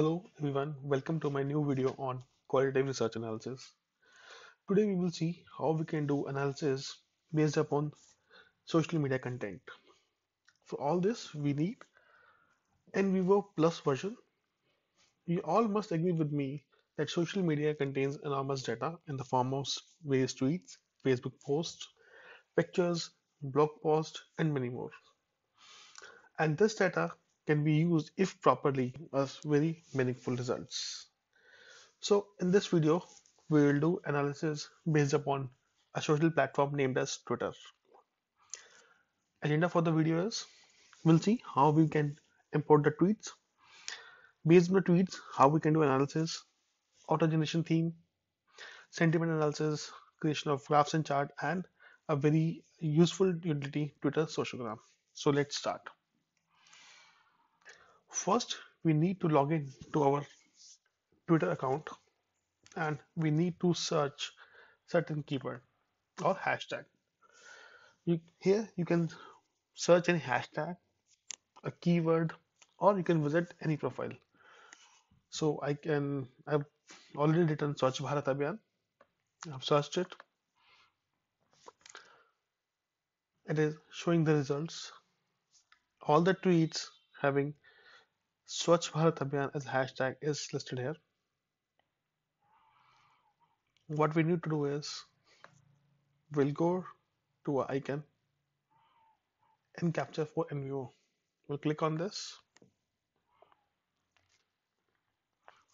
Hello everyone, welcome to my new video on qualitative research analysis. Today we will see how we can do analysis based upon social media content. For all this we need NVivo Plus version. You all must agree with me that social media contains enormous data in the form of various tweets, Facebook posts, pictures, blog posts and many more. And this data can be used if properly as very meaningful results. So in this video, we will do analysis based upon a social platform named as Twitter. Agenda for the video is we'll see how we can import the tweets. Based on the tweets, how we can do analysis, auto generation theme, sentiment analysis, creation of graphs and chart, and a very useful utility Twitter sociogram. So let's start. First, we need to log in to our Twitter account and we need to search certain keyword or hashtag. You, here you can search any hashtag, a keyword, or you can visit any profile. So I can, I've already written Swachh Bharat Abhiyan. I've searched it. It is showing the results. All the tweets having Swachh Bharat Abhiyan as hashtag is listed here. What we need to do is we'll go to icon NCapture for NVivo. We'll click on this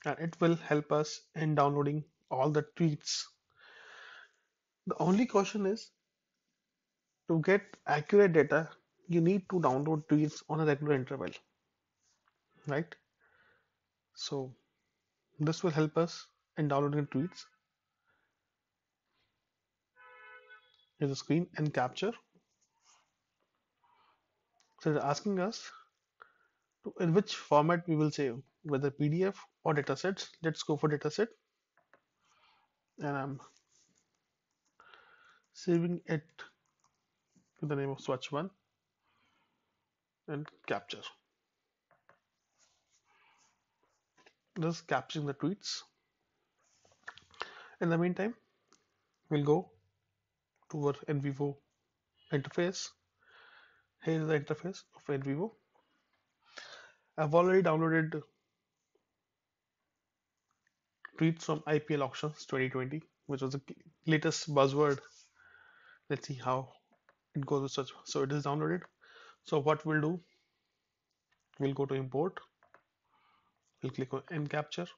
and it will help us in downloading all the tweets. The only question is to get accurate data, you need to download tweets on a regular interval right? So this will help us in downloading tweets. Here's the screen NCapture. So it's asking us to, in which format we will save whether pdf or datasets. Let's go for dataset. And i'm saving it with the name of swatch one and capture just capturing the tweets. In the meantime, we'll go to our NVivo interface. Here is the interface of NVivo. I've already downloaded tweets from IPL auctions 2020, which was the latest buzzword. Let's see how it goes with such. So it is downloaded. So what we'll do, we'll go to import we'll click on NCapture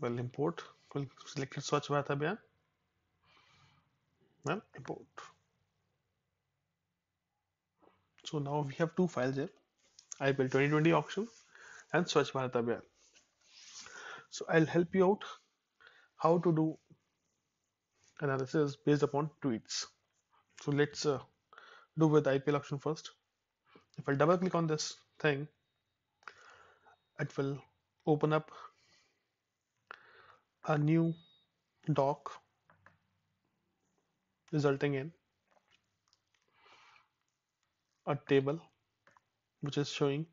we'll import. We'll select Swachh Bharat Abhiyan and import. So now we have two files here. IPL 2020 auction and Swachh Bharat Abhiyan so I'll help you out how to do analysis based upon tweets. So let's uh, do with IPL auction first. If I double click on this thing, it will open up a new doc resulting in a table which is showing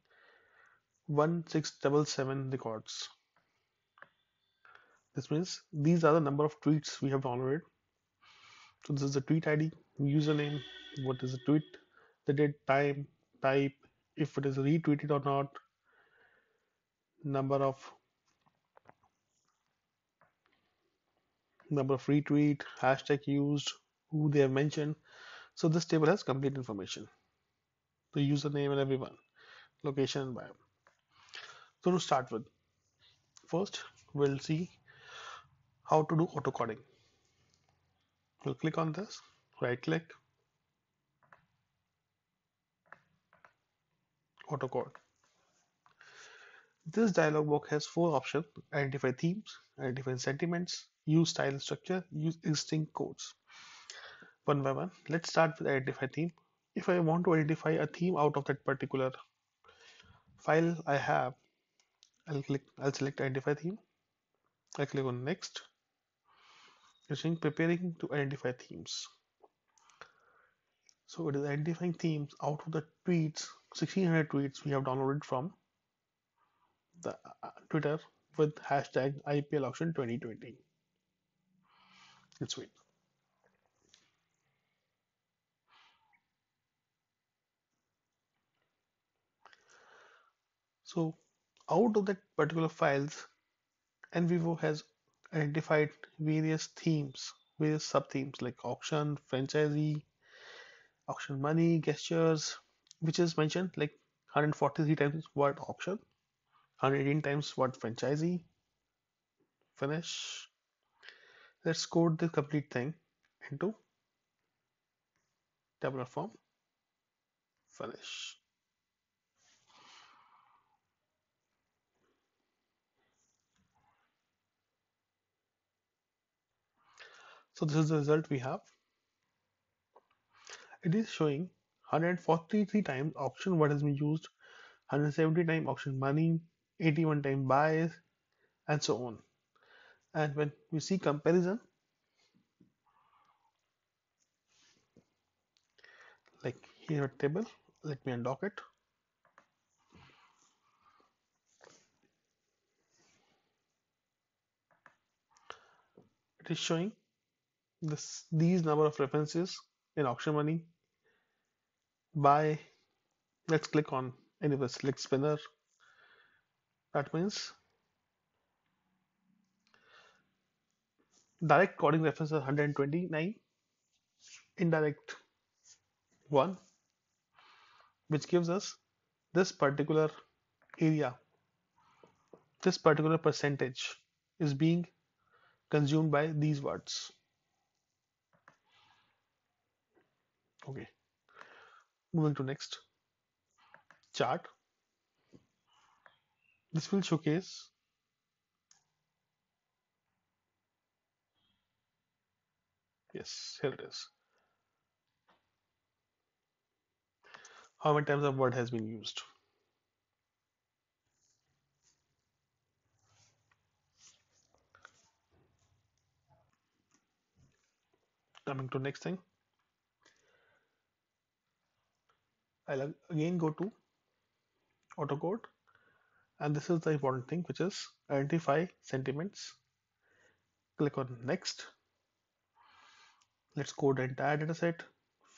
1677 records. This means these are the number of tweets we have downloaded. So this is the tweet ID, username, what is the tweet the date time type if it is retweeted or not number of number of retweet hashtag used who they have mentioned. So this table has complete information. The username and everyone location and bio. So to start with first we'll see how to do auto coding we'll click on this right click autocode. This dialog box has four options identify themes, identify sentiments, use style structure, use existing codes. One by one, let's start with identify theme. If I want to identify a theme out of that particular file I have, I'll click, I'll select identify theme. I click on next. Saying preparing to identify themes. So it is identifying themes out of the tweets, 1600 tweets we have downloaded from the uh, Twitter with hashtag IPL auction 2020. It's sweet. So out of that particular files, NVivo has identified various themes, various sub-themes like auction, franchisee, auction money, gestures, which is mentioned like 143 times word auction, 118 times word franchisee, finish. Let's code the complete thing into tabular form, finish. So this is the result we have. It is showing 143 times auction what has been used, 170 times auction money, 81 times buys, and so on. And when we see comparison, like here a table, let me undock it. It is showing this these number of references in auction money by let's click on any of the select spinner. That means direct coding reference is 129 indirect one which gives us this particular area. This particular percentage is being consumed by these words. Okay moving to next chart. This will showcase yes here it is. How many times a word has been used? Coming to next thing I'll again go to autocode and this is the important thing which is identify sentiments. Click on next. Let's code the entire dataset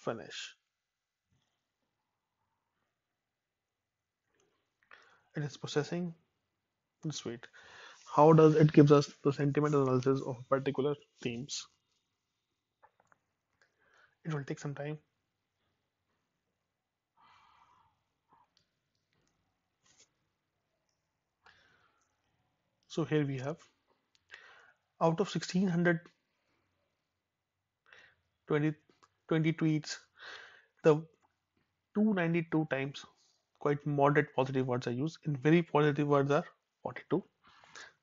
finish. It is processing. Wait. How does it gives us the sentiment analysis of particular themes? It will take some time So here we have out of 1620 20 tweets, the 292 times quite moderate positive words are used. In very positive words are 42.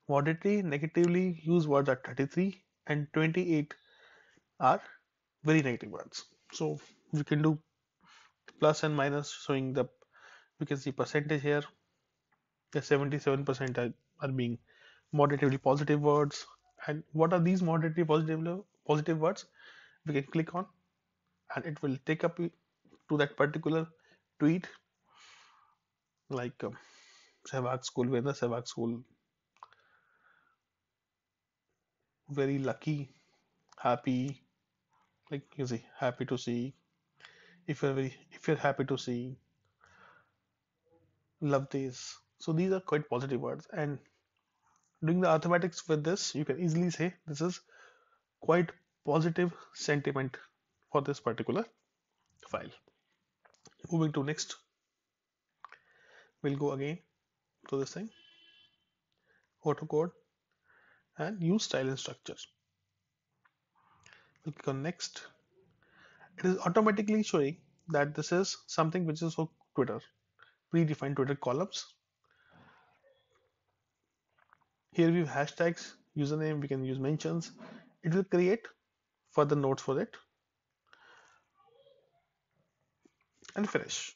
Moderately negatively used words are 33 and 28 are very negative words. So we can do plus and minus showing the we can see percentage here. The 77% are, are being moderately positive words. And what are these moderately positive positive words? We can click on and it will take up to that particular tweet. Like um, Sehwag school the Sehwag school. Very lucky happy. Like you see happy to see. If you're very if you're happy to see. Love this. So these are quite positive words. And doing the arithmetics with this, you can easily say this is quite positive sentiment for this particular file. Moving to next, we'll go again to this thing, autocode and use style and structure. We'll click on next. It is automatically showing that this is something which is for Twitter, predefined Twitter columns here we have hashtags, username, we can use mentions. It will create further nodes for it and finish.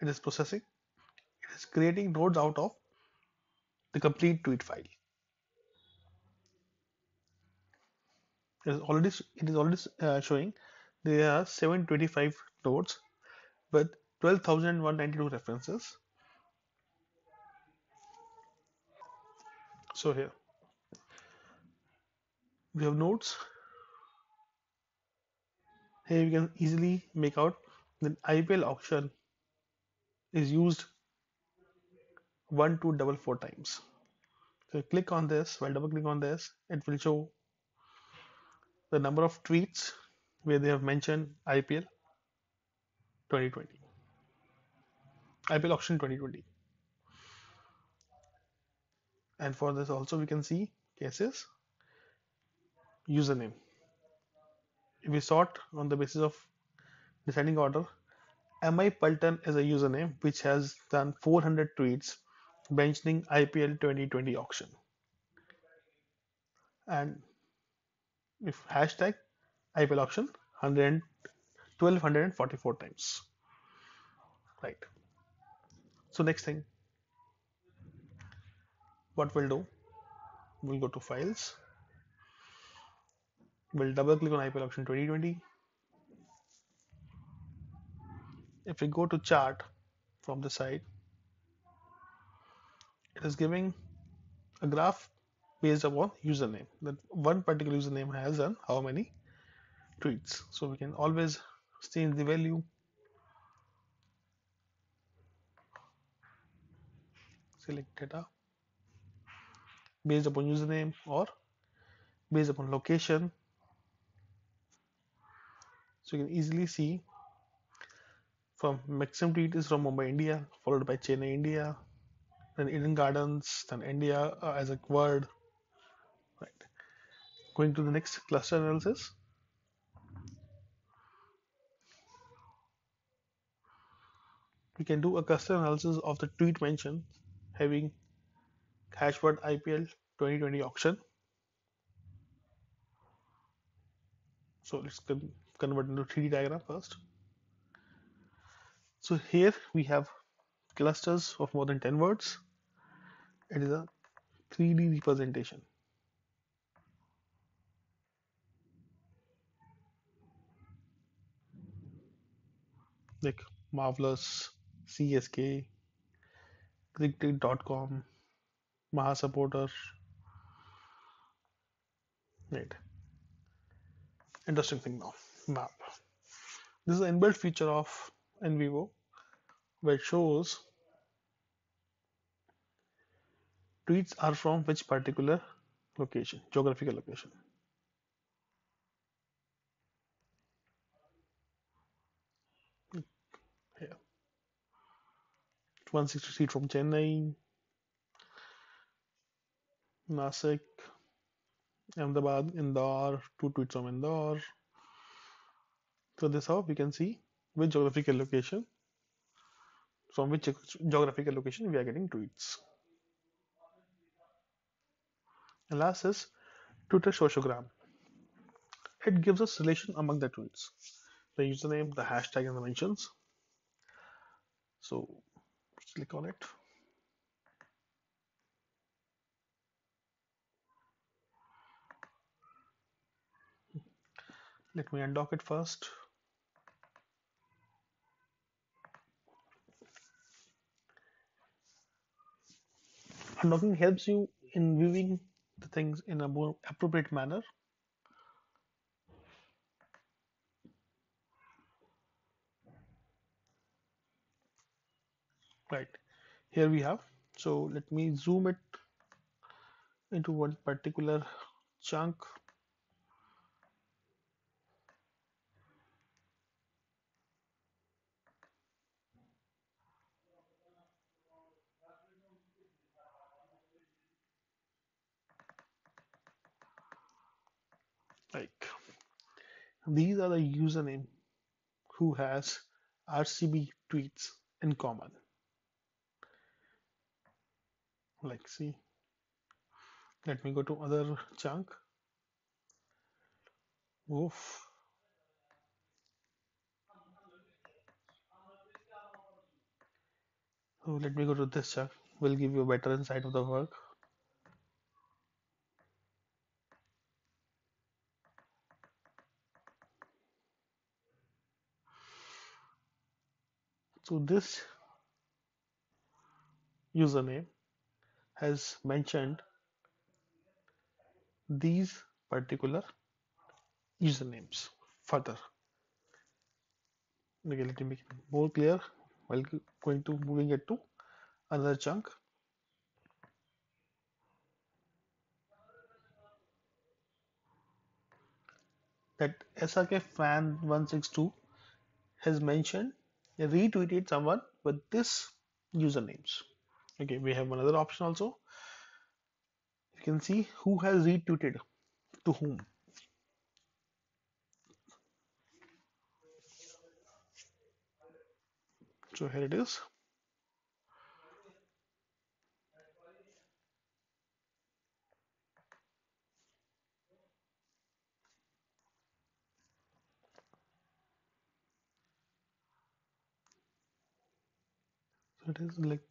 It is processing. It is creating nodes out of the complete tweet file. It is already it is already uh, showing there are 725 nodes with 12,192 references. So here we have nodes. Here we can easily make out that IPL auction is used one to double four times. So click on this, while double click on this, it will show the number of tweets where they have mentioned IPL 2020. IPL auction 2020. And for this also we can see cases username. If we sort on the basis of descending order, MI Paltan is a username which has done 400 tweets mentioning IPL 2020 auction. And if hashtag IPL auction 100 1244 times. Right. So next thing, what we'll do, we'll go to files. We'll double click on IPL auction 2020. If we go to chart from the side, it is giving a graph based upon username that one particular username has and how many tweets so we can always change the value select data based upon username or based upon location. So you can easily see from maximum tweet is from Mumbai India followed by Chennai India then Eden Gardens then India uh, as a word right. Going to the next cluster analysis. We can do a cluster analysis of the tweet mention having hashword IPL 2020 auction. So let's convert into 3D diagram first. So here we have clusters of more than 10 words. It is a 3D representation. Like marvelous, CSK, cricket.com, Maha supporter. Right. Interesting thing now. Map. This is an inbuilt feature of NVivo where it shows tweets are from which particular location, geographical location. Here. 163 from Chennai, Nasik, Ahmedabad, Indore, two tweets from Indore. So this how we can see which geographical location, from which geographical location we are getting tweets. And last is Twitter sociogram. It gives us relation among the tweets, the username, the hashtag, and the mentions. So click on it. Let me undock it first. Undocking helps you in viewing the things in a more appropriate manner. Right, here we have. So let me zoom it into one particular chunk. Like these are the username who has RCB tweets in common like see. Let me go to other chunk. Oof. So let me go to this chunk. Will give you a better insight of the work. So this username has mentioned these particular usernames further. Okay, let me make it more clear while going to moving it to another chunk. That SRK fan 162 has mentioned retweeted someone with this usernames. Okay, we have another option also. You can see who has retweeted to whom. So here it is. So it is like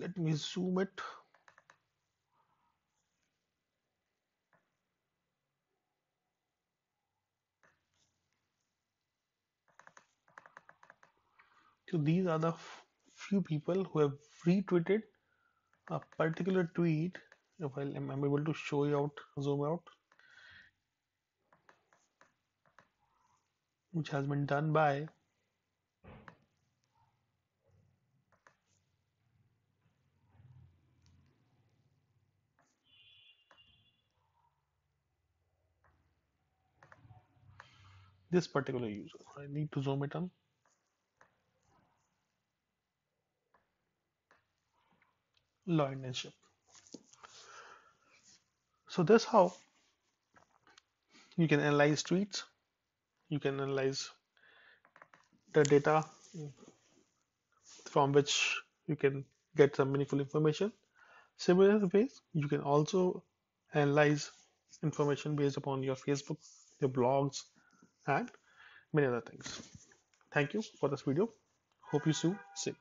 let me zoom it. So these are the few people who have retweeted a particular tweet. If I am able to show you out zoom out. Which has been done by this particular user. I need to zoom it on. Lionship. So that's how you can analyze tweets. You can analyze the data from which you can get some meaningful information. Similar ways, you can also analyze information based upon your Facebook, your blogs, and many other things. Thank you for this video. Hope you soon see.